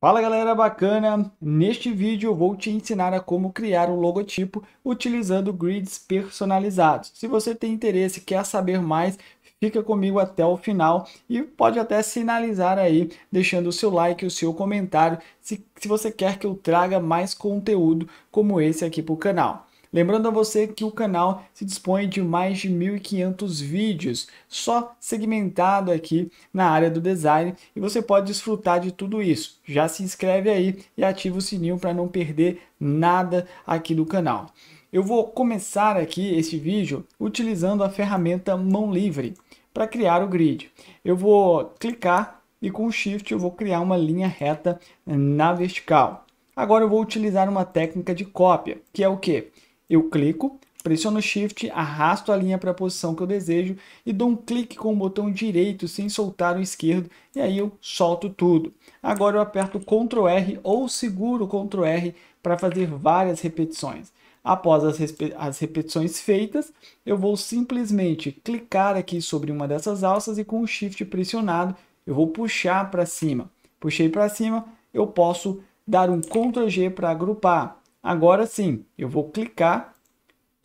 Fala galera bacana! Neste vídeo eu vou te ensinar a como criar um logotipo utilizando grids personalizados. Se você tem interesse quer saber mais, fica comigo até o final e pode até sinalizar aí, deixando o seu like o seu comentário, se, se você quer que eu traga mais conteúdo como esse aqui para o canal. Lembrando a você que o canal se dispõe de mais de 1.500 vídeos, só segmentado aqui na área do design, e você pode desfrutar de tudo isso. Já se inscreve aí e ativa o sininho para não perder nada aqui do canal. Eu vou começar aqui este vídeo utilizando a ferramenta Mão Livre para criar o grid. Eu vou clicar e com o Shift eu vou criar uma linha reta na vertical. Agora eu vou utilizar uma técnica de cópia, que é o que? Eu clico, pressiono Shift, arrasto a linha para a posição que eu desejo e dou um clique com o botão direito sem soltar o esquerdo e aí eu solto tudo. Agora eu aperto Ctrl R ou seguro Ctrl R para fazer várias repetições. Após as, as, repetições feitas, eu vou simplesmente clicar aqui sobre uma dessas alças e com o Shift pressionado eu vou puxar para cima. Puxei para cima, eu posso dar um Ctrl G para agrupar. Agora sim, eu vou clicar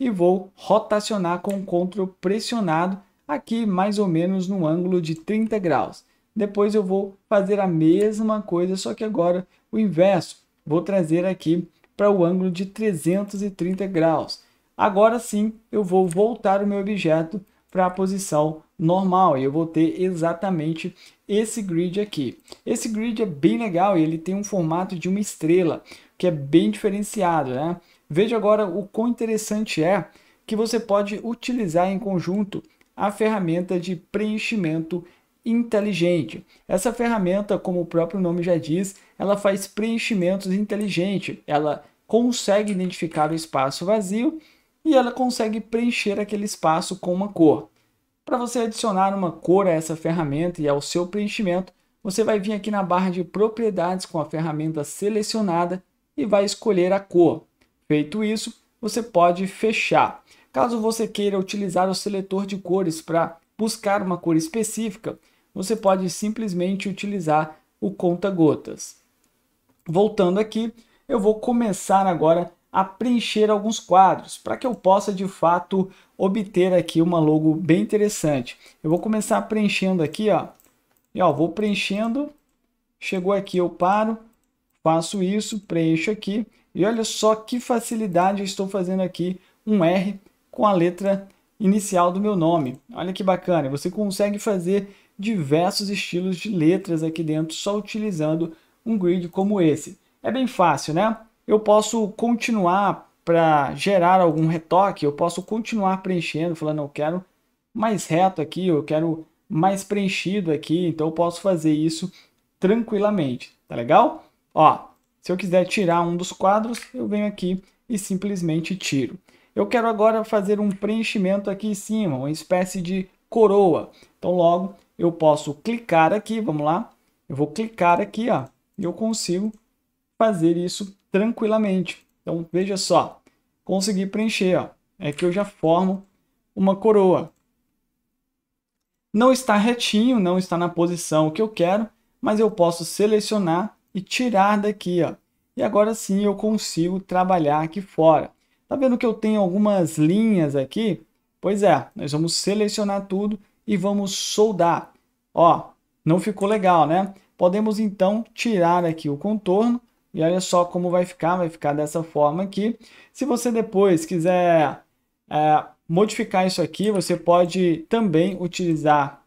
e vou rotacionar com o Ctrl pressionado aqui mais ou menos no ângulo de 30 graus. Depois eu vou fazer a mesma coisa, só que agora o inverso. Vou trazer aqui para o ângulo de 330 graus. Agora sim, eu vou voltar o meu objeto para a posição normal e eu vou ter exatamente esse grid aqui. Esse grid é bem legal, ele tem um formato de uma estrela que é bem diferenciado, né? Veja agora o quão interessante é que você pode utilizar em conjunto a ferramenta de preenchimento inteligente. Essa ferramenta, como o próprio nome já diz, ela faz preenchimentos inteligentes. Ela consegue identificar o espaço vazio e ela consegue preencher aquele espaço com uma cor. Para você adicionar uma cor a essa ferramenta e ao seu preenchimento, você vai vir aqui na barra de propriedades com a ferramenta selecionada e vai escolher a cor. Feito isso, você pode fechar. Caso você queira utilizar o seletor de cores para buscar uma cor específica, você pode simplesmente utilizar o conta-gotas. Voltando aqui, eu vou começar agora a preencher alguns quadros para que eu possa de fato obter aqui uma logo bem interessante. Eu vou começar preenchendo aqui, ó. E ó, vou preenchendo. Chegou aqui, eu paro, faço isso, preencho aqui. E olha só que facilidade eu estou fazendo aqui um R com a letra inicial do meu nome. Olha que bacana, você consegue fazer diversos estilos de letras aqui dentro só utilizando um grid como esse. É bem fácil, né? Eu posso continuar para gerar algum retoque, eu posso continuar preenchendo, falando eu quero mais reto aqui, eu quero mais preenchido aqui, então eu posso fazer isso tranquilamente, tá legal? Ó, se eu quiser tirar um dos quadros, eu venho aqui e simplesmente tiro. Eu quero agora fazer um preenchimento aqui em cima, uma espécie de coroa. Então logo eu posso clicar aqui, vamos lá. Eu vou clicar aqui, ó, e eu consigo fazer isso tranquilamente. Então veja só, consegui preencher, ó. É que eu já formo uma coroa. Não está retinho, não está na posição que eu quero, mas eu posso selecionar e tirar daqui, ó. E agora sim eu consigo trabalhar aqui fora. Tá vendo que eu tenho algumas linhas aqui? Pois é, nós vamos selecionar tudo e vamos soldar. Ó, não ficou legal, né? Podemos então tirar aqui o contorno e olha só como vai ficar, vai ficar dessa forma aqui. Se você depois quiser é, modificar isso aqui, você pode também utilizar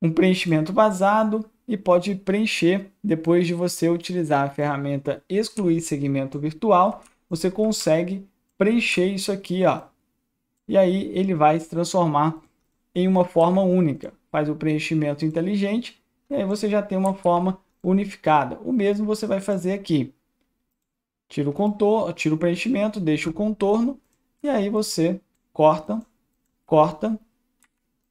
um preenchimento vazado e pode preencher depois de você utilizar a ferramenta excluir segmento virtual, você consegue preencher isso aqui, ó. E aí ele vai se transformar em uma forma única. Faz o preenchimento inteligente e aí você já tem uma forma unificada. O mesmo você vai fazer aqui. Tira o contorno, tira o preenchimento, deixa o contorno e aí você corta, corta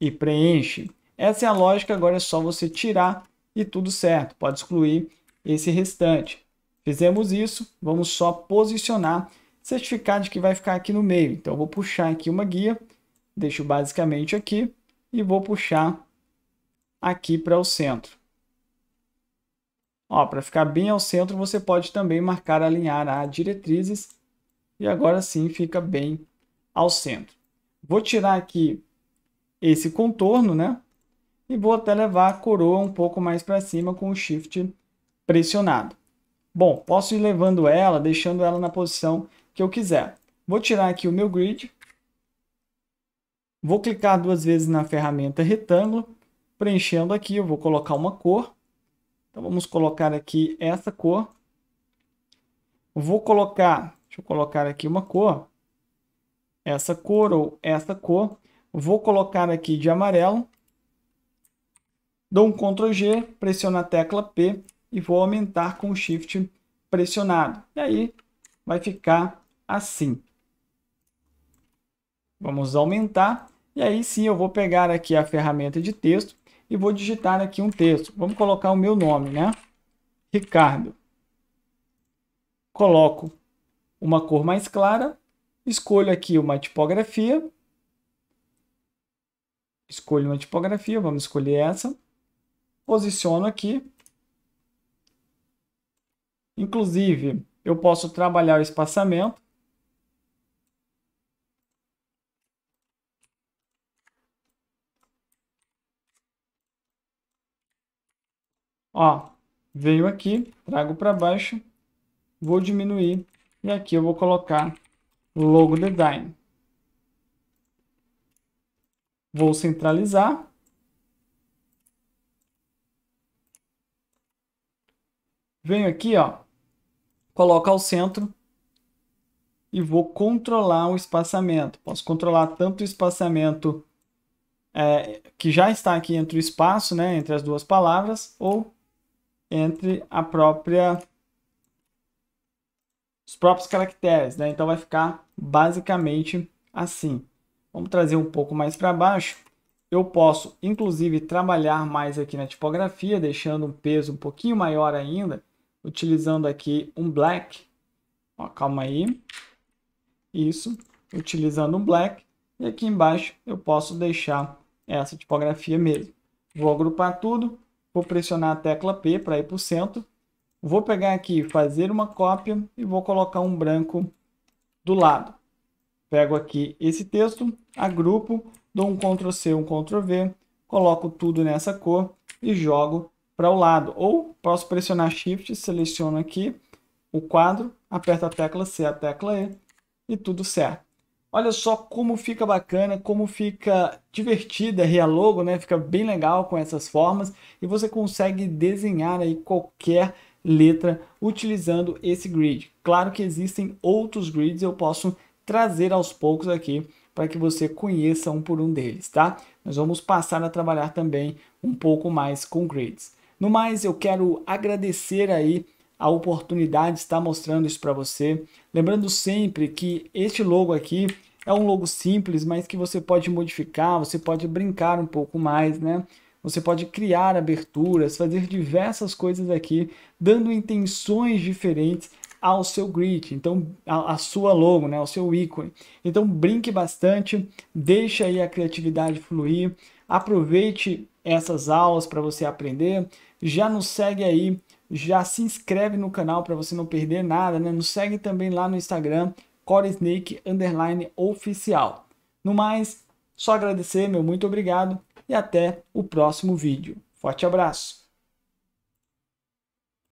e preenche. Essa é a lógica, agora é só você tirar e tudo certo, pode excluir esse restante. Fizemos isso, vamos só posicionar certificar de que vai ficar aqui no meio. Então, vou puxar aqui uma guia, deixo basicamente aqui e vou puxar aqui para o centro. Para ficar bem ao centro, você pode também marcar alinhar a diretrizes e agora sim fica bem ao centro. Vou tirar aqui esse contorno, né? E vou até levar a coroa um pouco mais para cima com o Shift pressionado. Bom, posso ir levando ela, deixando ela na posição que eu quiser. Vou tirar aqui o meu grid. Vou clicar duas vezes na ferramenta retângulo. Preenchendo aqui, eu vou colocar uma cor. Então vamos colocar aqui essa cor. Vou colocar, deixa eu colocar aqui uma cor. Essa cor ou essa cor. Vou colocar aqui de amarelo. Dou um Ctrl G, pressiono a tecla P e vou aumentar com o Shift pressionado. E aí vai ficar assim. Vamos aumentar. E aí sim eu vou pegar aqui a ferramenta de texto e vou digitar aqui um texto. Vamos colocar o meu nome, né? Ricardo. Coloco uma cor mais clara, escolho aqui uma tipografia. Escolho uma tipografia, vamos escolher essa. Posiciono aqui. Inclusive, eu posso trabalhar o espaçamento. Ó, veio aqui, trago para baixo, vou diminuir e aqui eu vou colocar logo design. Vou centralizar. Venho aqui, ó, coloco ao centro e vou controlar o espaçamento. Posso controlar tanto o espaçamento é, que já está aqui entre o espaço, né, entre as duas palavras, ou entre a própria os próprios caracteres, né? Então vai ficar basicamente assim. Vamos trazer um pouco mais para baixo. Eu posso, inclusive, trabalhar mais aqui na tipografia, deixando um peso um pouquinho maior ainda, utilizando aqui um black. Ó, calma aí. Isso, utilizando um black. E aqui embaixo eu posso deixar essa tipografia mesmo. Vou agrupar tudo, vou pressionar a tecla P para ir para o centro. Vou pegar aqui, fazer uma cópia e vou colocar um branco do lado. Pego aqui esse texto, agrupo, dou um Ctrl C, um Ctrl V, coloco tudo nessa cor e jogo para o lado. Ou posso pressionar Shift, seleciono aqui o quadro, aperto a tecla C, a tecla E e tudo certo. Olha só como fica bacana, como fica divertida a logo, né? Fica bem legal com essas formas e você consegue desenhar aí qualquer letra utilizando esse grid. Claro que existem outros grids, eu posso trazer aos poucos aqui para que você conheça um por um deles, tá? Nós vamos passar a trabalhar também um pouco mais com grids. No mais, eu quero agradecer aí a oportunidade de estar mostrando isso para você. Lembrando sempre que este logo aqui é um logo simples, mas que você pode modificar, você pode brincar um pouco mais, né? Você pode criar aberturas, fazer diversas coisas aqui, dando intenções diferentes ao seu grid, então a, a, sua logo, né, ao seu ícone. Então brinque bastante, deixe aí a criatividade fluir, aproveite essas aulas para você aprender, já nos segue aí já se inscreve no canal para você não perder nada, né? Nos segue também lá no Instagram, CoreSnake underline oficial. No mais, só agradecer, meu muito obrigado e até o próximo vídeo. Forte abraço!